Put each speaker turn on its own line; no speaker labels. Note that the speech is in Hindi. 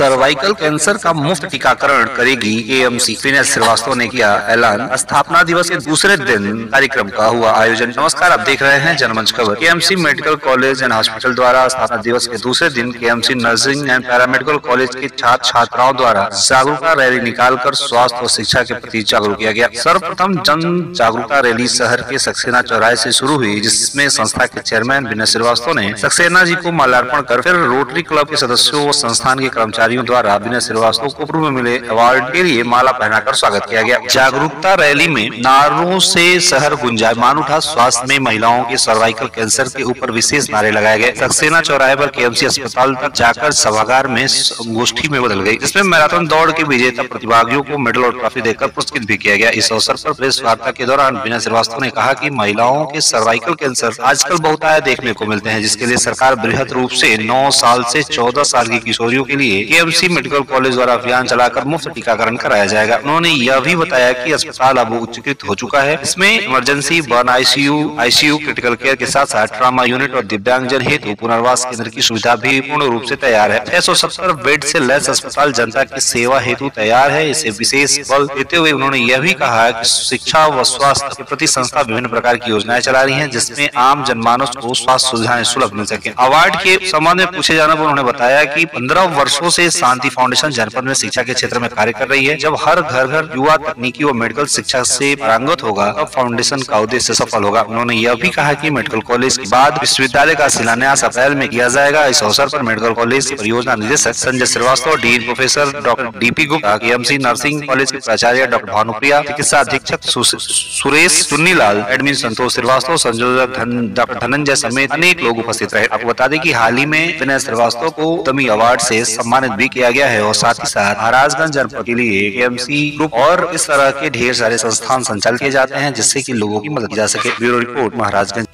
सर्वाइकल कैंसर का मुफ़्त टीकाकरण करेगी एएमसी विनय श्रीवास्तव ने किया ऐलान। स्थापना दिवस के दूसरे दिन कार्यक्रम का हुआ आयोजन। नमस्कार, आप देख रहे हैं जनमंच खबर। KMC medical college and hospital द्वारा स्थापना दिवस के दूसरे दिन KMC nursing and paramedical college के छात्र छात्राओं द्वारा जागरूकता रैली निकालकर स्वास्थ्य और शिक्षा के प्रति जागरूक किया गया। सर्वप्रथम जन जागरूकता रैली शहर के सक्सेना चौराहे से शुरू हुई, जिसमें संस्था के चेयरमैन विनय श्रीवास्तव ने सक्सेना जी को माल्यार्पण कर फिर रोटरी क्लब के सदस्यों व संस्थान के कर्मचारी कर्मचारियों द्वारा विनय श्रीवास्तव को पूर्व मिले अवार्ड के लिए माला पहनाकर स्वागत किया गया। जागरूकता रैली में नारों से शहर गुंजायमान उठा, स्वास्थ्य में महिलाओं के सर्वाइकल कैंसर के ऊपर विशेष नारे लगाए गए। सक्सेना चौराहे पर केएमसी अस्पताल तक जाकर सभागार में गोष्ठी में बदल गई। जिसमें मैराथन दौड़ के विजेता प्रतिभागियों को मेडल और ट्रॉफी देकर पुरस्कृत भी किया गया। इस अवसर पर प्रेस वार्ता के दौरान विनय श्रीवास्तव ने कहा की महिलाओं के सर्वाइकल कैंसर आजकल बहुत आया देखने को मिलते हैं, जिसके लिए सरकार बृहद रूप से नौ साल से चौदह साल की किशोरियों के लिए केएमसी मेडिकल कॉलेज द्वारा अभियान चलाकर मुफ़्त टीकाकरण कराया जाएगा। उन्होंने यह भी बताया कि अस्पताल अब उच्चकृत हो चुका है। इसमें emergency, burn ICU ICU critical care के साथ साथ ट्रामा यूनिट और दिव्यांगजन हेतु पुनर्वास केंद्र की सुविधा भी पूर्ण रूप ऐसी तैयार है। छह सौ सत्तर बेड ऐसी लेस अस्पताल जनता की सेवा हेतु तैयार है। इसे विशेष बल देते हुए उन्होंने यह भी कहा कि शिक्षा व स्वास्थ्य के प्रति संस्था विभिन्न प्रकार की योजनाएँ चला रही है, जिसमें आम जनमानस को स्वास्थ्य सुविधाएँ सुलभ मिल सके। अवार्ड के संबंध में पूछे जाने पर उन्होंने बताया की पंद्रह वर्षो ऐसी शांति फाउंडेशन जनपद में शिक्षा के क्षेत्र में कार्य कर रही है। जब हर घर घर युवा तकनीकी व मेडिकल शिक्षा से पारंगत होगा, तब फाउंडेशन का उद्देश्य सफल होगा। उन्होंने यह भी कहा कि मेडिकल कॉलेज के बाद विश्वविद्यालय का शिलान्यास अप्रैल में किया जाएगा। इस अवसर पर मेडिकल कॉलेज परियोजना निदेशक Sanjay Srivastava, dean professor doctor DP Gupta MC nursing college के प्राचार्य डॉक्टर भानुप्रिया, चिकित्सा अधीक्षक सुरेश चुन्नीलाल, एडमिन संतोष श्रीवास्तव, संयोजक डॉक्टर धनंजय समेत अनेक लोग उपस्थित रहे। आपको बता दें की हाल ही में विनय श्रीवास्तव को तमी अवार्ड से सम्मानित भी किया गया है और साथ ही साथ महाराजगंज जनपद के लिए ग्रुप और इस तरह के ढेर सारे संस्थान संचालित किए जाते हैं जिससे कि लोगों की मदद की जा सके। Bureau report, Maharajganj.